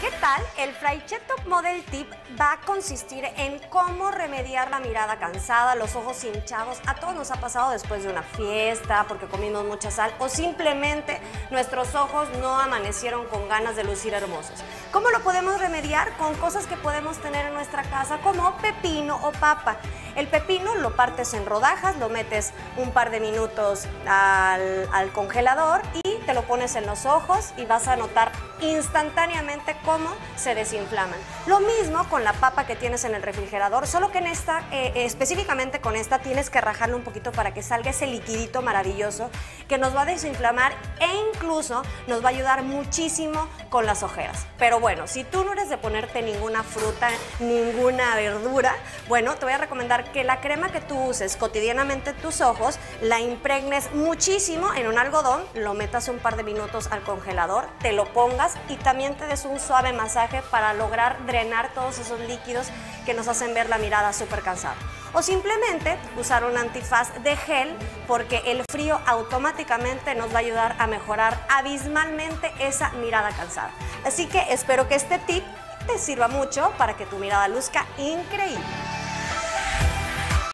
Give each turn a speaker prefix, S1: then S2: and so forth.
S1: ¿Qué tal? El Fraicheto Model Tip va a consistir en cómo remediar la mirada cansada, los ojos hinchados. A todos nos ha pasado después de una fiesta, porque comimos mucha sal, o simplemente nuestros ojos no amanecieron con ganas de lucir hermosos. ¿Cómo lo podemos remediar? Con cosas que podemos tener en nuestra casa, como pepino o papa. El pepino lo partes en rodajas, lo metes un par de minutos al, al congelador y te lo pones en los ojos y vas a notar instantáneamente cómo se desinflaman. Lo mismo con la papa que tienes en el refrigerador, solo que en esta, eh, específicamente con esta, tienes que rajarlo un poquito para que salga ese liquidito maravilloso que nos va a desinflamar e incluso nos va a ayudar muchísimo con las ojeras. Pero bueno, si tú no eres de ponerte ninguna fruta, ninguna verdura, bueno, te voy a recomendar que la crema que tú uses cotidianamente en tus ojos la impregnes muchísimo en un algodón, lo metas un par de minutos al congelador, te lo pongas y también te des un suave masaje para lograr drenar todos esos líquidos que nos hacen ver la mirada súper cansada. O simplemente usar un antifaz de gel porque el frío nos va a ayudar a mejorar abismalmente esa mirada cansada. Así que espero que este tip te sirva mucho para que tu mirada luzca increíble.